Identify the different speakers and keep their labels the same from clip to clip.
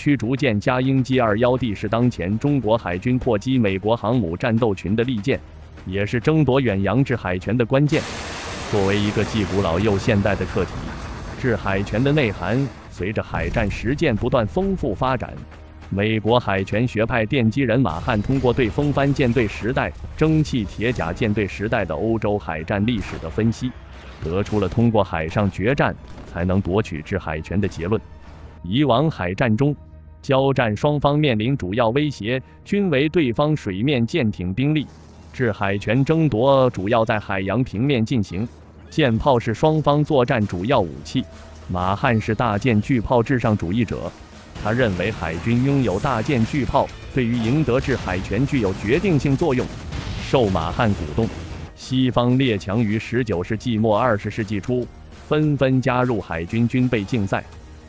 Speaker 1: 驱逐舰加鹰击二幺 D 是当前中国海军破击美国航母战斗群的利剑，也是争夺远洋制海权的关键。作为一个既古老又现代的课题，制海权的内涵随着海战实践不断丰富发展。美国海权学派奠基人马汉通过对风帆舰队时代、蒸汽铁甲舰队时代的欧洲海战历史的分析，得出了通过海上决战才能夺取制海权的结论。以往海战中，交战双方面临主要威胁均为对方水面舰艇兵力，制海权争夺主要在海洋平面进行，舰炮是双方作战主要武器。马汉是大舰巨炮至上主义者。他认为海军拥有大舰巨炮，对于赢得制海权具有决定性作用。受马汉鼓动，西方列强于19世纪末20世纪初纷纷加入海军军备竞赛，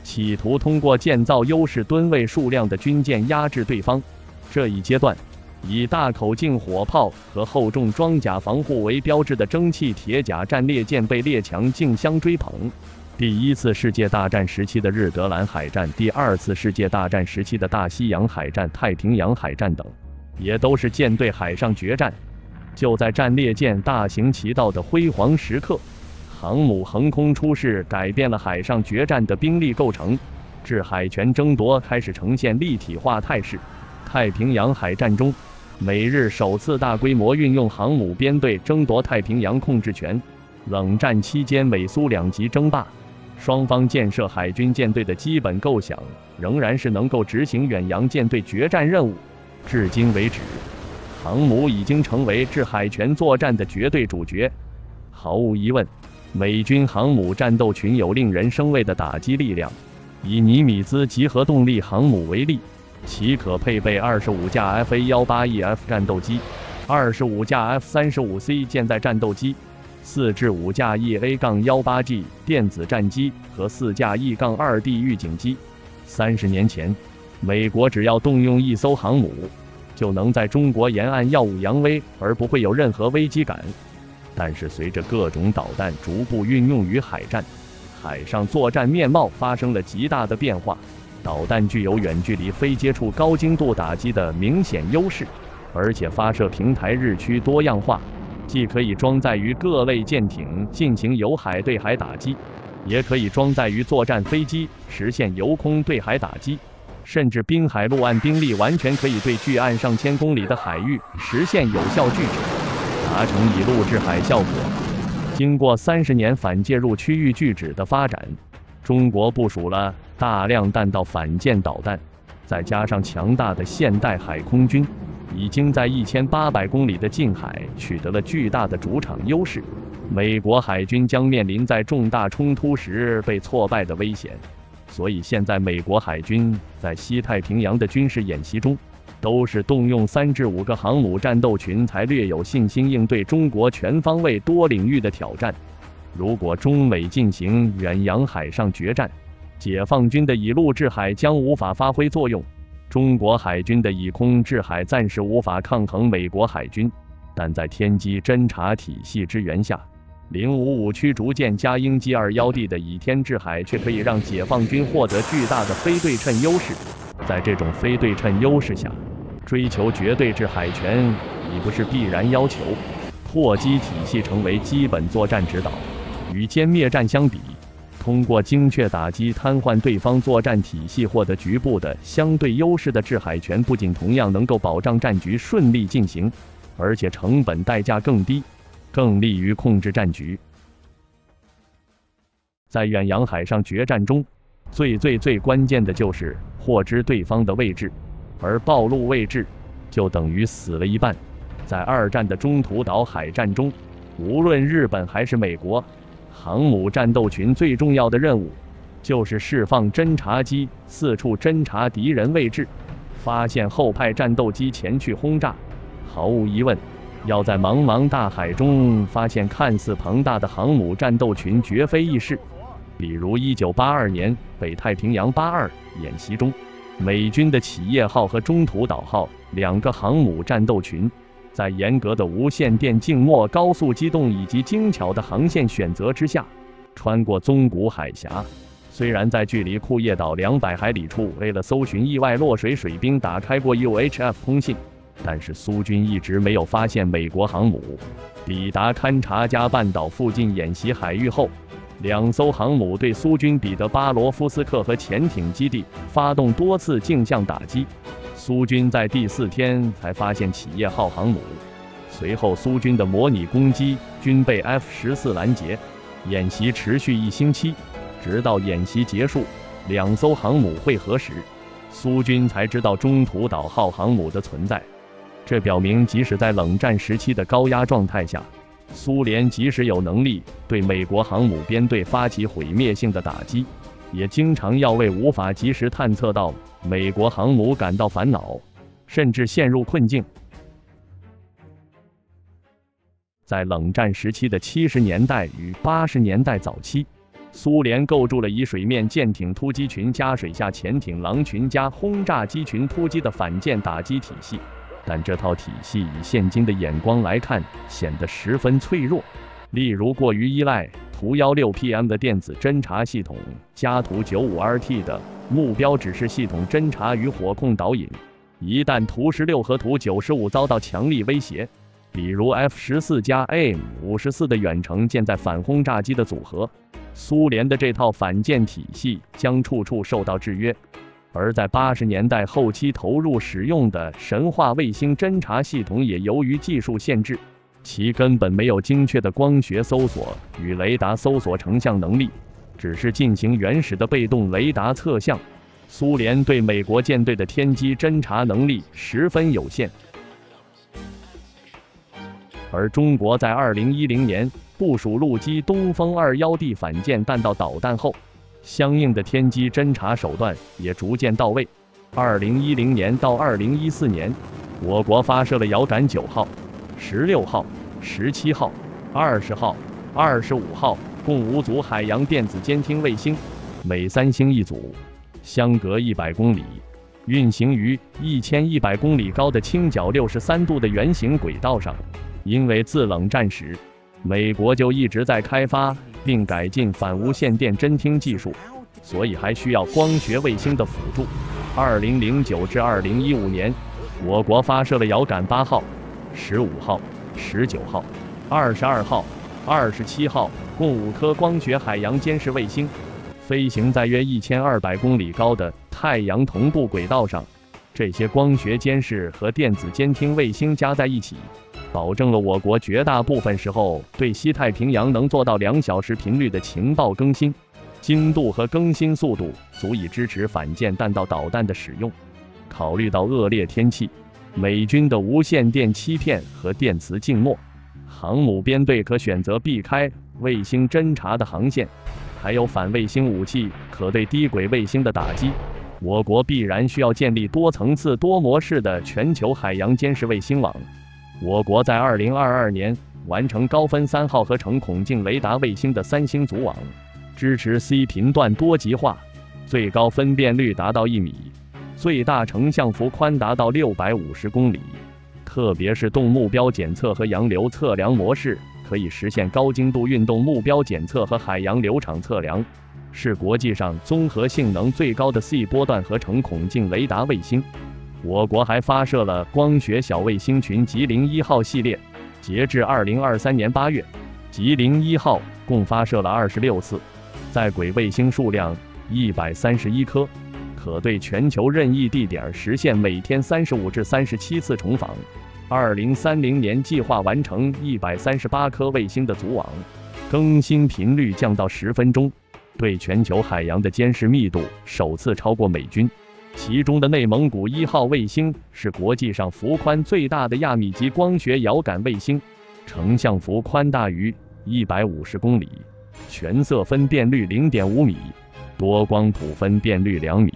Speaker 1: 企图通过建造优势吨位数量的军舰压制对方。这一阶段，以大口径火炮和厚重装甲防护为标志的蒸汽铁甲战列舰被列强竞相追捧。第一次世界大战时期的日德兰海战，第二次世界大战时期的大西洋海战、太平洋海战等，也都是舰队海上决战。就在战列舰大行其道的辉煌时刻，航母横空出世，改变了海上决战的兵力构成，制海权争夺开始呈现立体化态势。太平洋海战中，美日首次大规模运用航母编队争夺太平洋控制权。冷战期间，美苏两极争霸。双方建设海军舰队的基本构想仍然是能够执行远洋舰队决战任务。至今为止，航母已经成为制海权作战的绝对主角。毫无疑问，美军航母战斗群有令人生畏的打击力量。以尼米兹集合动力航母为例，其可配备二十五架 F/A-18E/F 战斗机，二十五架 F-35C 舰载战斗机。四至五架 EA-18G 电子战机和四架 E-2D 预警机。三十年前，美国只要动用一艘航母，就能在中国沿岸耀武扬威，而不会有任何危机感。但是，随着各种导弹逐步运用于海战，海上作战面貌发生了极大的变化。导弹具有远距离非接触、高精度打击的明显优势，而且发射平台日趋多样化。既可以装载于各类舰艇进行由海对海打击，也可以装载于作战飞机实现由空对海打击，甚至滨海陆岸兵力完全可以对距岸上千公里的海域实现有效拒止，达成以陆制海效果。经过三十年反介入区域拒止的发展，中国部署了大量弹道反舰导弹，再加上强大的现代海空军。已经在一千八百公里的近海取得了巨大的主场优势，美国海军将面临在重大冲突时被挫败的危险。所以现在美国海军在西太平洋的军事演习中，都是动用三至五个航母战斗群才略有信心应对中国全方位多领域的挑战。如果中美进行远洋海上决战，解放军的以陆制海将无法发挥作用。中国海军的以空制海暂时无法抗衡美国海军，但在天基侦察体系支援下，零五五驱逐舰加鹰击二幺 D 的以天制海却可以让解放军获得巨大的非对称优势。在这种非对称优势下，追求绝对制海权已不是必然要求。破击体系成为基本作战指导。与歼灭战相比。通过精确打击瘫痪对方作战体系，获得局部的相对优势的制海权，不仅同样能够保障战局顺利进行，而且成本代价更低，更利于控制战局。在远洋海上决战中，最最最关键的就是获知对方的位置，而暴露位置就等于死了一半。在二战的中途岛海战中，无论日本还是美国。航母战斗群最重要的任务，就是释放侦察机，四处侦察敌人位置，发现后派战斗机前去轰炸。毫无疑问，要在茫茫大海中发现看似庞大的航母战斗群，绝非易事。比如1982年北太平洋八二演习中，美军的企业号和中途岛号两个航母战斗群。在严格的无线电静默、高速机动以及精巧的航线选择之下，穿过宗谷海峡，虽然在距离库页岛两百海里处，为了搜寻意外落水水兵打开过 UHF 通信，但是苏军一直没有发现美国航母。抵达勘察加半岛附近演习海域后，两艘航母对苏军彼得巴罗夫斯克和潜艇基地发动多次镜像打击。苏军在第四天才发现企业号航母。随后，苏军的模拟攻击均被 F 十四拦截。演习持续一星期。直到演习结束，两艘航母汇合时，苏军才知道中途岛号航母的存在。这表明，即使在冷战时期的高压状态下，苏联即使有能力对美国航母编队发起毁灭性的打击，也经常要为无法及时探测到美国航母感到烦恼，甚至陷入困境。在冷战时期的七十年代与八十年代早期。苏联构筑了以水面舰艇突击群加水下潜艇狼群加轰炸机群突击的反舰打击体系，但这套体系以现今的眼光来看，显得十分脆弱。例如，过于依赖图幺六 PM 的电子侦察系统加图九五 RT 的目标指示系统侦察与火控导引，一旦图十六和图九十五遭到强力威胁，比如 F 十四加 AM 五十四的远程舰载反轰炸机的组合。苏联的这套反舰体系将处处受到制约，而在八十年代后期投入使用的神话卫星侦察系统也由于技术限制，其根本没有精确的光学搜索与雷达搜索成像能力，只是进行原始的被动雷达测向。苏联对美国舰队的天基侦察能力十分有限，而中国在二零一零年。部署陆基东风二幺 D 反舰弹道导弹后，相应的天基侦察手段也逐渐到位。二零一零年到二零一四年，我国发射了遥感九号、十六号、十七号、二十号、二十五号共五组海洋电子监听卫星，每三星一组，相隔一百公里，运行于一千一百公里高的倾角六十三度的圆形轨道上。因为自冷战时，美国就一直在开发并改进反无线电侦听技术，所以还需要光学卫星的辅助。二零零九至二零一五年，我国发射了遥感八号、十五号、十九号、二十二号、二十七号共五颗光学海洋监视卫星，飞行在约一千二百公里高的太阳同步轨道上。这些光学监视和电子监听卫星加在一起。保证了我国绝大部分时候对西太平洋能做到两小时频率的情报更新，精度和更新速度足以支持反舰弹道导弹的使用。考虑到恶劣天气、美军的无线电欺骗和电磁静默，航母编队可选择避开卫星侦察的航线，还有反卫星武器可对低轨卫星的打击。我国必然需要建立多层次、多模式的全球海洋监视卫星网。我国在二零二二年完成高分三号合成孔径雷达卫星的三星组网，支持 C 频段多极化，最高分辨率达到一米，最大成像幅宽达到六百五十公里。特别是动目标检测和洋流测量模式，可以实现高精度运动目标检测和海洋流场测量，是国际上综合性能最高的 C 波段合成孔径雷达卫星。我国还发射了光学小卫星群“吉林一号”系列，截至二零二三年八月，吉林一号共发射了二十六次，在轨卫星数量一百三十一颗，可对全球任意地点实现每天三十五至三十七次重访。二零三零年计划完成一百三十八颗卫星的组网，更新频率降到十分钟，对全球海洋的监视密度首次超过美军。其中的内蒙古一号卫星是国际上幅宽最大的亚米级光学遥感卫星，成像幅宽大于一百五十公里，全色分辨率零点五米，多光谱分辨率两米。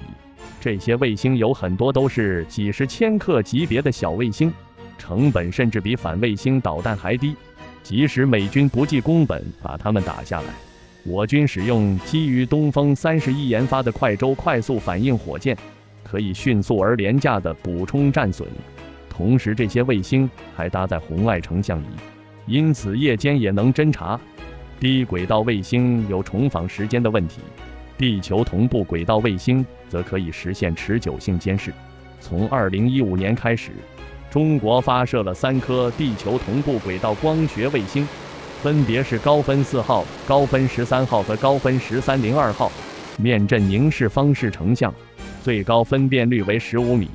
Speaker 1: 这些卫星有很多都是几十千克级别的小卫星，成本甚至比反卫星导弹还低。即使美军不计工本把它们打下来，我军使用基于东风三十一研发的快舟快速反应火箭。可以迅速而廉价地补充战损，同时这些卫星还搭载红外成像仪，因此夜间也能侦察。低轨道卫星有重访时间的问题，地球同步轨道卫星则可以实现持久性监视。从2015年开始，中国发射了三颗地球同步轨道光学卫星，分别是高分四号、高分十三号和高分十三零二号，面阵凝视方式成像，最高分辨率为十五米，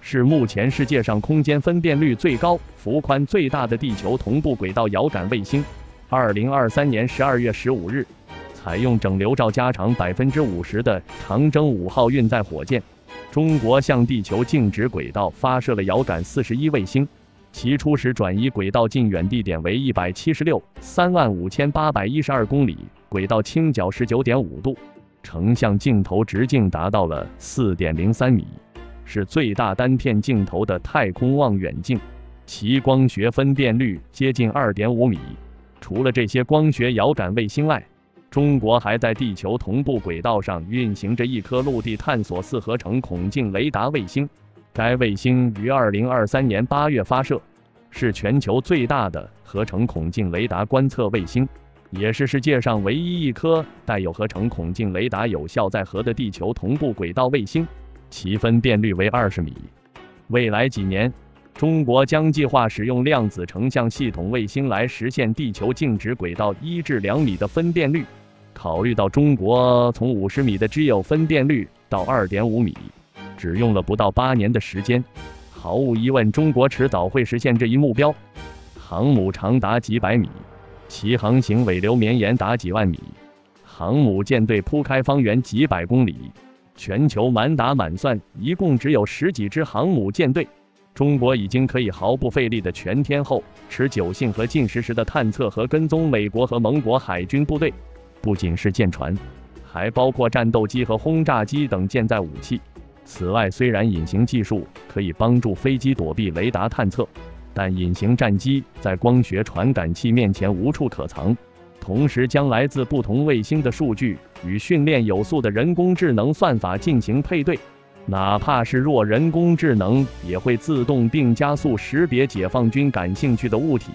Speaker 1: 是目前世界上空间分辨率最高、幅宽最大的地球同步轨道遥感卫星。2023年12月15日。采用整流罩加长百分之五十的长征五号运载火箭，中国向地球静止轨道发射了遥感四十一卫星，其初始转移轨道近远地点为一百七十六三万五千八百一十二公里，轨道倾角十九点五度，成像镜头直径达到了四点零三米，是最大单片镜头的太空望远镜，其光学分辨率接近二点五米。除了这些光学遥感卫星外，中国还在地球同步轨道上运行着一颗陆地探索四合成孔径雷达卫星，该卫星于二零二三年八月发射，是全球最大的合成孔径雷达观测卫星，也是世界上唯一一颗带有合成孔径雷达有效载荷的地球同步轨道卫星，其分辨率为二十米。未来几年，中国将计划使用量子成像系统卫星来实现地球静止轨道一至两米的分辨率。考虑到中国从五十米的只有分辨率到二点五米，只用了不到八年的时间，毫无疑问，中国迟早会实现这一目标。航母长达几百米，其航行尾流绵延达几万米，航母舰队铺开方圆几百公里，全球满打满算一共只有十几支航母舰队，中国已经可以毫不费力的全天候、持久性和近实时的探测和跟踪美国和盟国海军部队。不仅是舰船，还包括战斗机和轰炸机等舰载武器。此外，虽然隐形技术可以帮助飞机躲避雷达探测，但隐形战机在光学传感器面前无处可藏。同时，将来自不同卫星的数据与训练有素的人工智能算法进行配对，哪怕是弱人工智能，也会自动并加速识别解放军感兴趣的物体。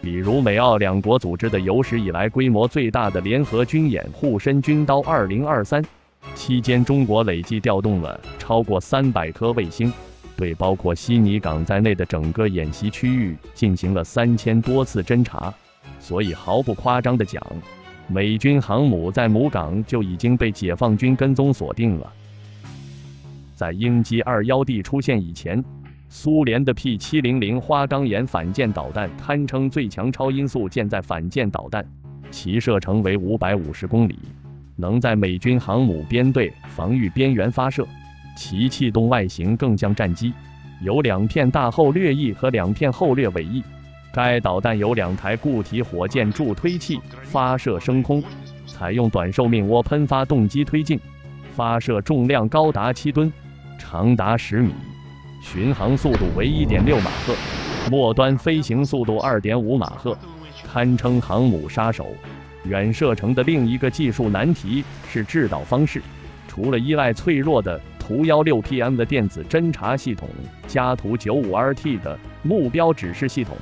Speaker 1: 比如美澳两国组织的有史以来规模最大的联合军演“护身军刀二零二三”，期间中国累计调动了超过三百颗卫星，对包括悉尼港在内的整个演习区域进行了三千多次侦察。所以毫不夸张地讲，美军航母在母港就已经被解放军跟踪锁定了。在鹰击二幺 D 出现以前。苏联的 P700 花岗岩反舰导弹堪称最强超音速舰载反舰导弹，其射程为五百五十公里，能在美军航母编队防御边缘发射。其气动外形更像战机，有两片大后掠翼和两片后掠尾翼。该导弹由两台固体火箭助推器发射升空，采用短寿命涡喷发动机推进，发射重量高达七吨，长达十米。巡航速度为一点六马赫，末端飞行速度二点五马赫，堪称航母杀手。远射程的另一个技术难题是制导方式，除了依赖脆弱的图幺六 PM 的电子侦察系统加图九五 RT 的目标指示系统，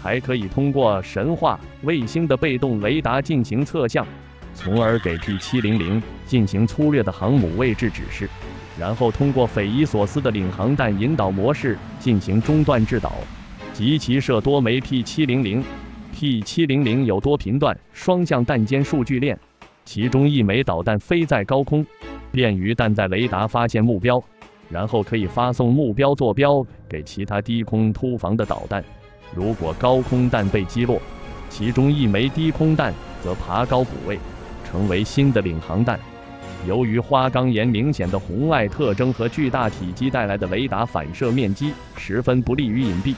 Speaker 1: 还可以通过神话卫星的被动雷达进行测向，从而给 P 七零零进行粗略的航母位置指示。然后通过匪夷所思的领航弹引导模式进行中断制导，及其射多枚 P700。P700 有多频段双向弹间数据链，其中一枚导弹飞在高空，便于弹在雷达发现目标，然后可以发送目标坐标给其他低空突防的导弹。如果高空弹被击落，其中一枚低空弹则爬高补位，成为新的领航弹。由于花岗岩明显的红外特征和巨大体积带来的雷达反射面积十分不利于隐蔽，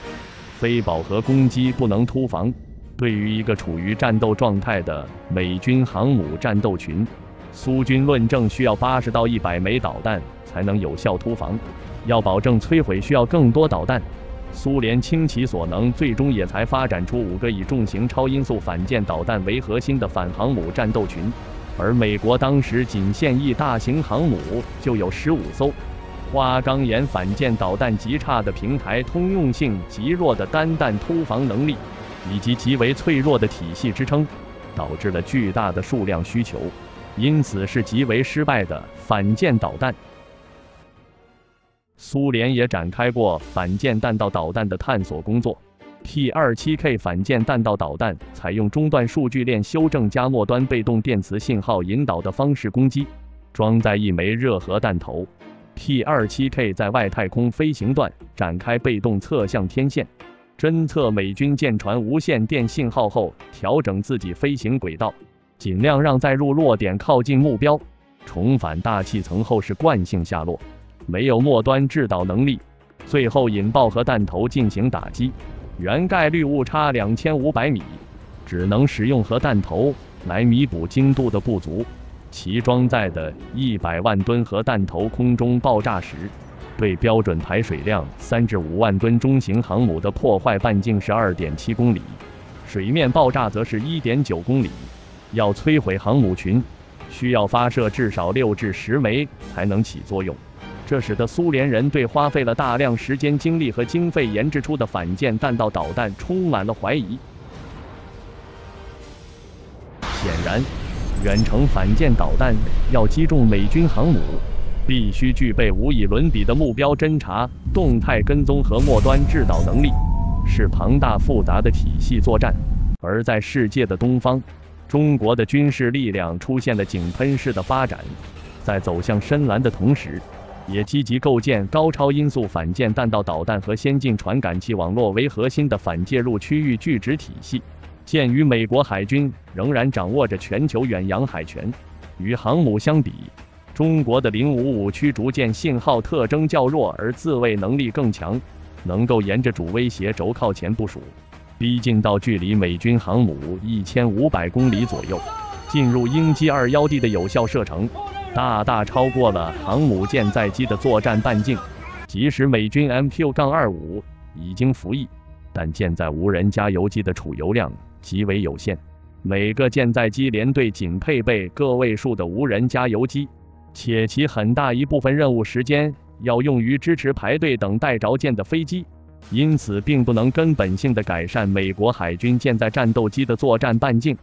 Speaker 1: 非饱和攻击不能突防。对于一个处于战斗状态的美军航母战斗群，苏军论证需要八十到一百枚导弹才能有效突防。要保证摧毁，需要更多导弹。苏联倾其所能，最终也才发展出五个以重型超音速反舰导弹为核心的反航母战斗群。而美国当时仅现役大型航母就有十五艘，花岗岩反舰导弹极差的平台通用性极弱的单弹突防能力，以及极为脆弱的体系支撑，导致了巨大的数量需求。因此是极为失败的反舰导弹。苏联也展开过反舰弹道导弹的探索工作。T-27K 反舰弹道导弹采用中段数据链修正加末端被动电磁信号引导的方式攻击，装载一枚热核弹头。T-27K 在外太空飞行段展开被动侧向天线，侦测美军舰船无线电信号后，调整自己飞行轨道，尽量让载入落点靠近目标。重返大气层后是惯性下落，没有末端制导能力，最后引爆核弹头进行打击。原概率误差两千五百米，只能使用核弹头来弥补精度的不足。其装载的一百万吨核弹头空中爆炸时，对标准排水量三至五万吨中型航母的破坏半径是二点七公里，水面爆炸则是一点九公里。要摧毁航母群，需要发射至少六至十枚才能起作用。这使得苏联人对花费了大量时间、精力和经费研制出的反舰弹道导弹充满了怀疑。显然，远程反舰导弹要击中美军航母，必须具备无以伦比的目标侦察、动态跟踪和末端制导能力，是庞大复杂的体系作战。而在世界的东方，中国的军事力量出现了井喷式的发展，在走向深蓝的同时。也积极构建高超音速反舰弹道导弹和先进传感器网络为核心的反介入区域拒止体系。鉴于美国海军仍然掌握着全球远洋海权，与航母相比，中国的零五五驱逐舰信号特征较弱，而自卫能力更强，能够沿着主威胁轴靠前部署，逼近到距离美军航母一千五百公里左右，进入鹰击二幺 D 的有效射程。大大超过了航母舰载机的作战半径。即使美军 MQ-25 已经服役，但舰载无人加油机的储油量极为有限。每个舰载机连队仅配备个位数的无人加油机，且其很大一部分任务时间要用于支持排队等待着舰的飞机，因此并不能根本性的改善美国海军舰载战斗机的作战半径。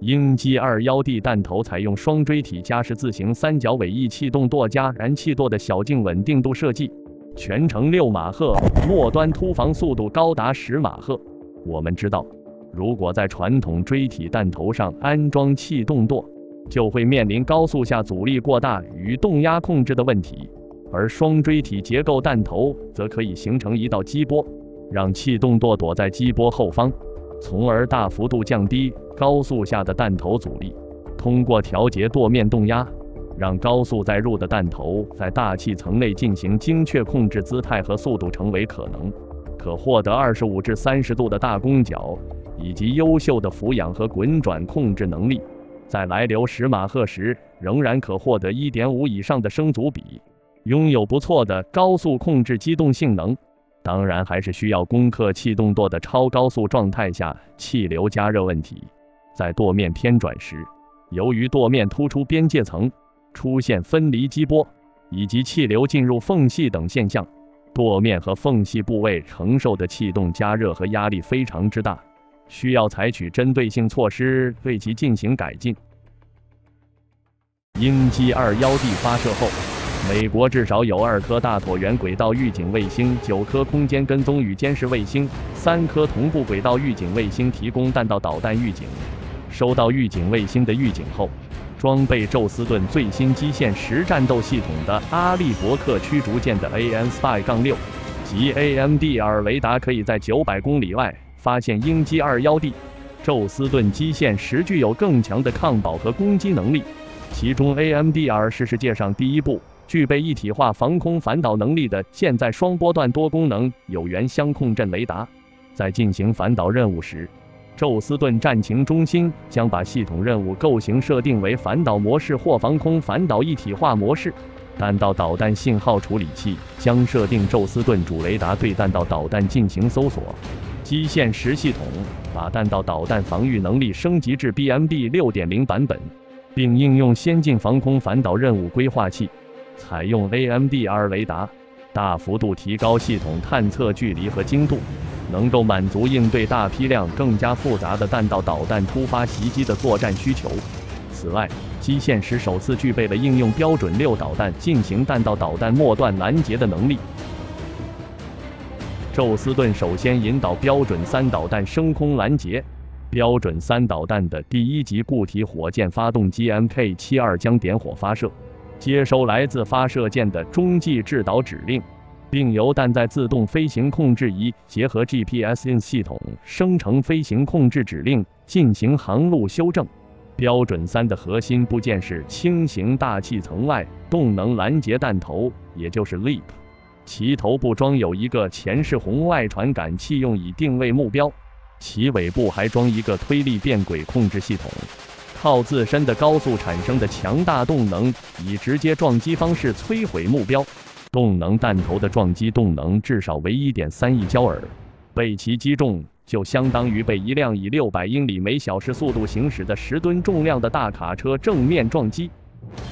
Speaker 1: 鹰击二幺 D 弹头采用双锥体加十字形三角尾翼气动舵加燃气舵的小径稳定度设计，全程六马赫，末端突防速度高达十马赫。我们知道，如果在传统锥体弹头上安装气动舵，就会面临高速下阻力过大与动压控制的问题，而双锥体结构弹头则可以形成一道激波，让气动舵躲在激波后方。从而大幅度降低高速下的弹头阻力。通过调节舵面动压，让高速载入的弹头在大气层内进行精确控制姿态和速度成为可能，可获得二十五至三十度的大攻角，以及优秀的俯仰和滚转控制能力。在来流十马赫时，仍然可获得一点五以上的升阻比，拥有不错的高速控制机动性能。当然，还是需要攻克气动舵的超高速状态下气流加热问题。在舵面偏转时，由于舵面突出边界层，出现分离激波以及气流进入缝隙等现象，舵面和缝隙部位承受的气动加热和压力非常之大，需要采取针对性措施对其进行改进。鹰击二幺 D 发射后。美国至少有二颗大椭圆轨道预警卫星、九颗空间跟踪与监视卫星、三颗同步轨道预警卫星提供弹道导弹预警。收到预警卫星的预警后，装备宙斯盾最新基线十战斗系统的阿利伯克驱逐舰的 AM Spy-6 及 AMDR 雷达可以在九百公里外发现鹰击二幺 D。宙斯盾基线十具有更强的抗保和攻击能力，其中 AMDR 是世界上第一部。具备一体化防空反导能力的舰载双波段多功能有源相控阵雷达，在进行反导任务时，宙斯盾战情中心将把系统任务构型设定为反导模式或防空反导一体化模式。弹道导弹信号处理器将设定宙斯盾主雷达对弹道导弹进行搜索。基线十系统把弹道导弹防御能力升级至 BMD 六点零版本，并应用先进防空反导任务规划器。采用 AMDR 雷达，大幅度提高系统探测距离和精度，能够满足应对大批量、更加复杂的弹道导弹突发袭击的作战需求。此外，基线时首次具备了应用标准六导弹进行弹道导弹末段拦截的能力。宙斯盾首先引导标准三导弹升空拦截。标准三导弹的第一级固体火箭发动机 Mk72 将点火发射，接收来自发射舰的中继制导指令，并由弹载自动飞行控制仪结合 GPS 系统生成飞行控制指令，进行航路修正。标准三的核心部件是轻型大气层外动能拦截弹头，也就是 LEAP，其头部装有一个前视红外传感器，用以定位目标。其尾部还装一个推力变轨控制系统，靠自身的高速产生的强大动能，以直接撞击方式摧毁目标。动能弹头的撞击动能至少为一点三亿焦耳，被其击中就相当于被一辆以六百英里每小时速度行驶的十吨重量的大卡车正面撞击。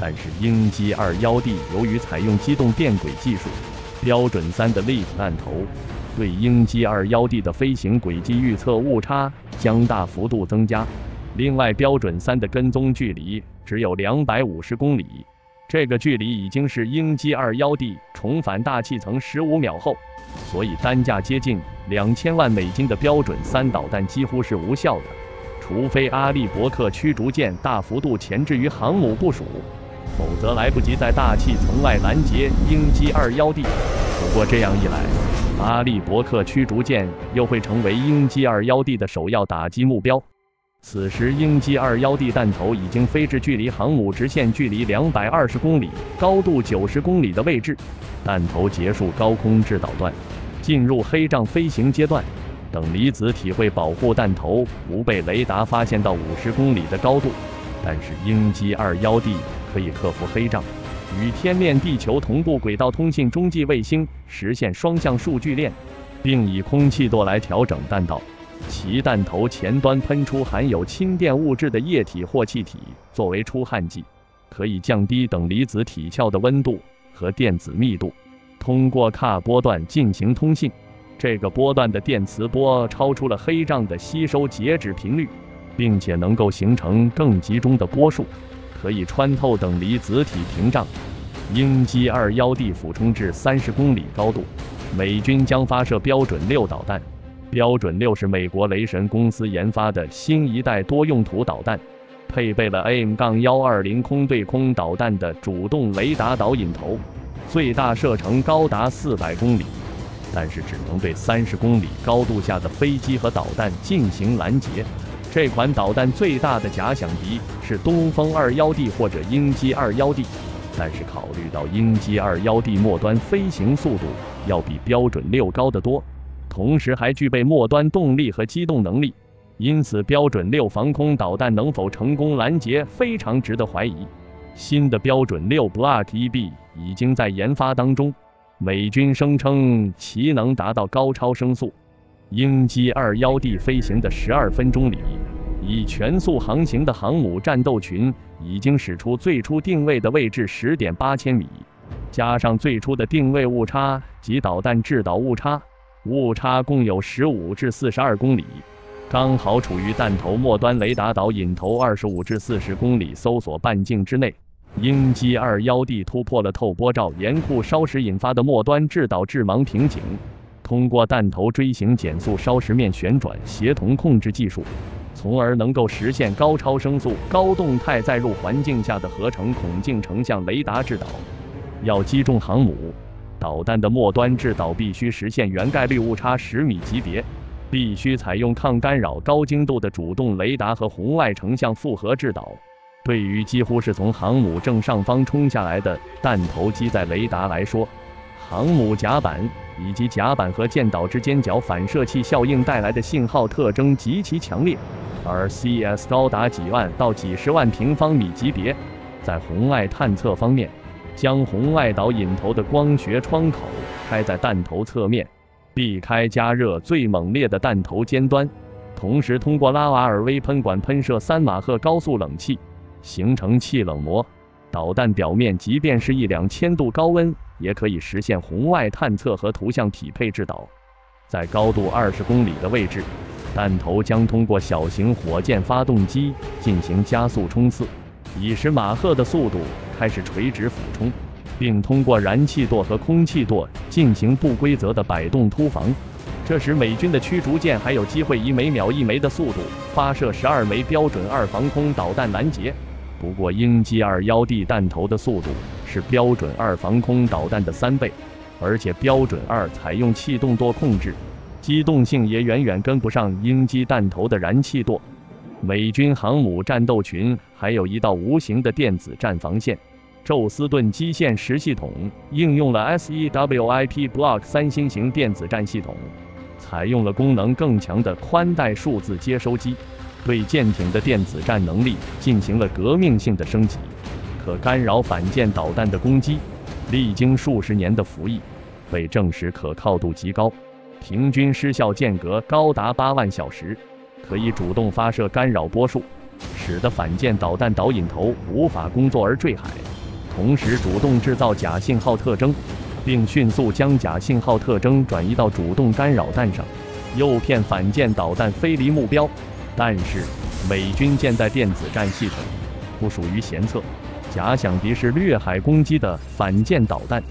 Speaker 1: 但是鹰击二幺 D 由于采用机动变轨技术，标准三的 LEAP 弹头。对鹰击二幺 D 的飞行轨迹预测误差将大幅度增加。另外，标准三的跟踪距离只有两百五十公里，这个距离已经是鹰击二幺 D 重返大气层十五秒后，所以单价接近两千万美金的标准三导弹几乎是无效的，除非阿利伯克驱逐舰大幅度前置于航母部署，否则来不及在大气层外拦截鹰击二幺 D。不过这样一来，阿利伯克驱逐舰又会成为鹰击二幺 D 的首要打击目标。此时，鹰击二幺 D 弹头已经飞至距离航母直线距离两百二十公里、高度九十公里的位置。弹头结束高空制导段，进入黑障飞行阶段。等离子体会保护弹头不被雷达发现到五十公里的高度。但是，鹰击二幺 D 可以克服黑障。与天面地球同步轨道通信中继卫星实现双向数据链，并以空气舵来调整弹道。其弹头前端喷出含有氢电物质的液体或气体作为出汗剂，可以降低等离子体壳的温度和电子密度。通过卡波段进行通信，这个波段的电磁波超出了黑障的吸收截止频率，并且能够形成更集中的波束。可以穿透等离子体屏障。鹰击二幺 D 俯冲至三十公里高度，美军将发射标准六导弹。标准六是美国雷神公司研发的新一代多用途导弹，配备了 AM- 杠幺二零空对空导弹的主动雷达导引头，最大射程高达四百公里，但是只能对三十公里高度下的飞机和导弹进行拦截。这款导弹最大的假想敌是东风二幺 D 或者鹰击二幺 D，但是考虑到鹰击二幺 D 末端飞行速度要比标准六高得多，同时还具备末端动力和机动能力，因此标准六防空导弹能否成功拦截非常值得怀疑。新的标准六 Block EB 已经在研发当中，美军声称其能达到高超声速。鹰击二幺 D 飞行的十二分钟里，以全速航行的航母战斗群已经使出最初定位的位置十点八千米，加上最初的定位误差及导弹制导误差，误差共有十五至四十二公里，刚好处于弹头末端雷达导引头二十五至四十公里搜索半径之内。鹰击二幺 D 突破了透波罩严酷烧蚀引发的末端制导致盲瓶颈。通过弹头锥形减速烧蚀面旋转协同控制技术，从而能够实现高超声速、高动态载入环境下的合成孔径成像雷达制导。要击中航母，导弹的末端制导必须实现原概率误差十米级别，必须采用抗干扰、高精度的主动雷达和红外成像复合制导。对于几乎是从航母正上方冲下来的弹头机载雷达来说，航母甲板。以及甲板和舰岛之间角反射器效应带来的信号特征极其强烈，而 CS 高达几万到几十万平方米级别。在红外探测方面，将红外导引头的光学窗口开在弹头侧面，避开加热最猛烈的弹头尖端，同时通过拉瓦尔微喷管喷射三马赫高速冷气，形成气冷膜。导弹表面即便是一两千度高温。也可以实现红外探测和图像匹配制导。在高度二十公里的位置，弹头将通过小型火箭发动机进行加速冲刺，以十马赫的速度开始垂直俯冲，并通过燃气舵和空气舵进行不规则的摆动突防。这时，美军的驱逐舰还有机会以每秒一枚的速度发射十二枚标准二防空导弹拦截。不过，鹰击二幺 D 弹头的速度是标准二防空导弹的三倍，而且标准二采用气动舵控制，机动性也远远跟不上鹰击弹头的燃气舵。美军航母战斗群还有一道无形的电子战防线——宙斯盾基线十系统，应用了 SEWIP Block 三新型电子战系统，采用了功能更强的宽带数字接收机。对舰艇的电子战能力进行了革命性的升级，可干扰反舰导弹的攻击。历经数十年的服役，被证实可靠度极高，平均失效间隔高达八万小时，可以主动发射干扰波束，使得反舰导弹导引头无法工作而坠海。同时，主动制造假信号特征，并迅速将假信号特征转移到主动干扰弹上，诱骗反舰导弹飞离目标。但是，美军舰载电子战系统不属于舷侧，假想敌是掠海攻击的反舰导弹，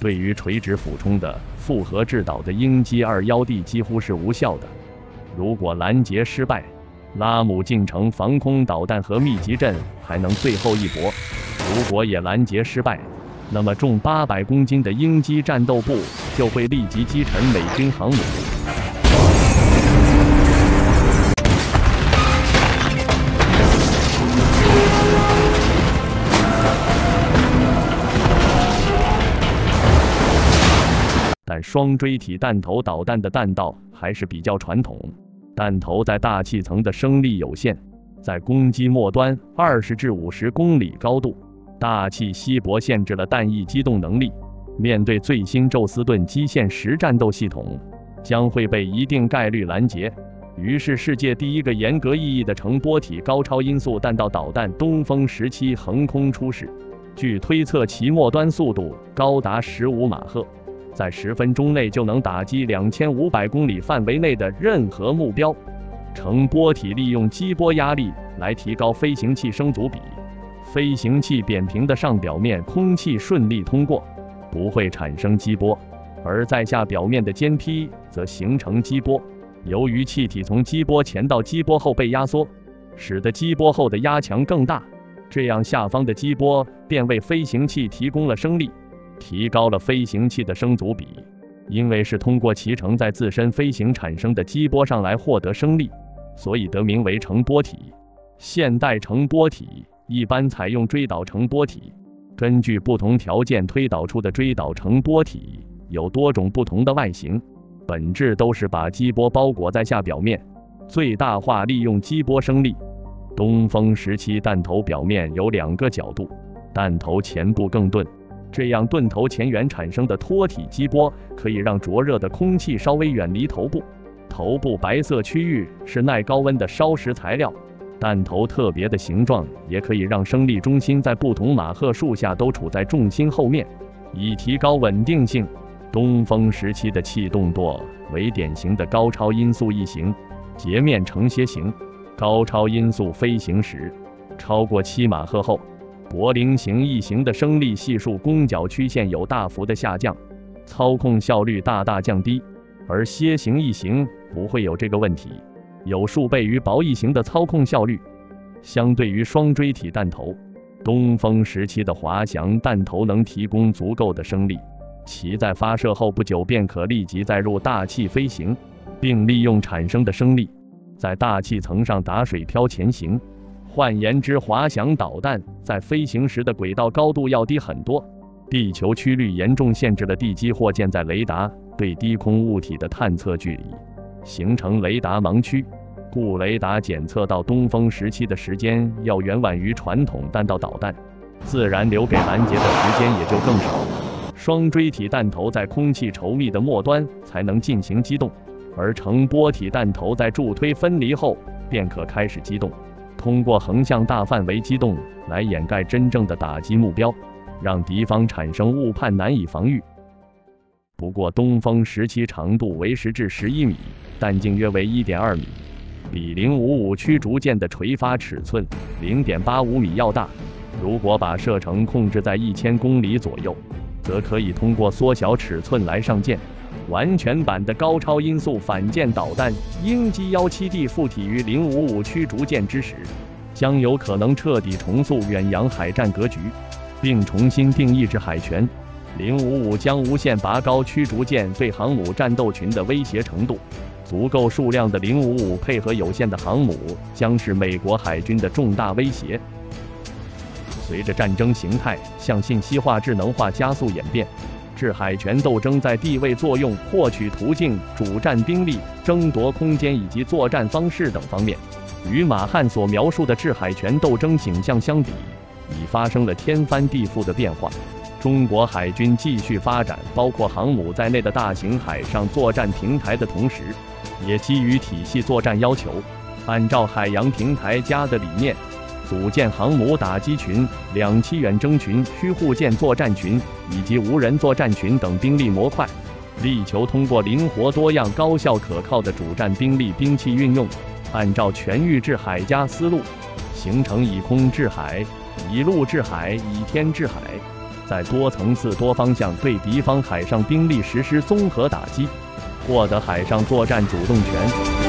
Speaker 1: 对于垂直俯冲的复合制导的鹰击二幺 D 几乎是无效的。如果拦截失败，拉姆进程防空导弹和密集阵还能最后一搏；如果也拦截失败，那么重八百公斤的鹰击战斗部就会立即击沉美军航母。但双锥体弹头导弹的弹道还是比较传统，弹头在大气层的升力有限，在攻击末端二十至五十公里高度，大气稀薄限制了弹翼机动能力。面对最新宙斯盾基线十战斗系统，将会被一定概率拦截。于是，世界第一个严格意义的成波体高超音速弹道导弹“东风十七”横空出世，据推测其末端速度高达十五马赫。在十分钟内就能打击两千五百公里范围内的任何目标。成波体利用激波压力来提高飞行器升阻比，飞行器扁平的上表面空气顺利通过，不会产生激波；而在下表面的尖劈则形成激波。由于气体从激波前到激波后被压缩，使得激波后的压强更大，这样下方的激波便为飞行器提供了升力。提高了飞行器的升阻比，因为是通过其承在自身飞行产生的激波上来获得升力，所以得名为乘波体。现代乘波体一般采用锥导乘波体，根据不同条件推导出的锥导乘波体有多种不同的外形，本质都是把激波包裹在下表面，最大化利用激波升力。东风十七弹头表面有两个角度，弹头前部更钝。这样盾头前缘产生的托体激波可以让灼热的空气稍微远离头部。头部白色区域是耐高温的烧蚀材料。弹头特别的形状也可以让升力中心在不同马赫数下都处在重心后面，以提高稳定性。东风时期的气动舵为典型的高超音速翼型，截面呈楔形。高超音速飞行时，超过七马赫后。柏林型翼型的升力系数攻角曲线有大幅的下降，操控效率大大降低，而楔形翼型不会有这个问题，有数倍于薄翼型的操控效率。相对于双锥体弹头，东风十七的滑翔弹头能提供足够的升力，其在发射后不久便可立即载入大气飞行，并利用产生的升力，在大气层上打水漂前行。换言之，滑翔导弹在飞行时的轨道高度要低很多。地球曲率严重限制了地基或舰载雷达对低空物体的探测距离，形成雷达盲区，布雷达检测到东风十七的时间要远晚于传统弹道导弹，自然留给拦截的时间也就更少。双锥体弹头在空气稠密的末端才能进行机动，而成波体弹头在助推分离后便可开始机动。通过横向大范围机动来掩盖真正的打击目标，让敌方产生误判，难以防御。不过东风十七长度为十至十一米，弹径约为一点二米，比零五五驱逐舰的垂发尺寸零点八五米要大。如果把射程控制在一千公里左右，则可以通过缩小尺寸来上舰。完全版的高超音速反舰导弹鹰击幺七 D 附体于零五五驱逐舰之时，将有可能彻底重塑远洋海战格局，并重新定义制海权。零五五将无限拔高驱逐舰对航母战斗群的威胁程度。足够数量的零五五配合有限的航母，将是美国海军的重大威胁。随着战争形态向信息化、智能化加速演变。制海权斗争在地位作用、获取途径、主战兵力、争夺空间以及作战方式等方面，与马汉所描述的制海权斗争景象相比，已发生了天翻地覆的变化。中国海军继续发展包括航母在内的大型海上作战平台的同时，也基于体系作战要求，按照海洋平台加的理念。组建航母打击群、两栖远征群、驱护舰作战群以及无人作战群等兵力模块，力求通过灵活多样、高效可靠的主战兵力兵器运用，按照全域制海加思路，形成以空制海、以陆制海、以天制海，在多层次、多方向对敌方海上兵力实施综合打击，获得海上作战主动权。